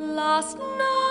Last night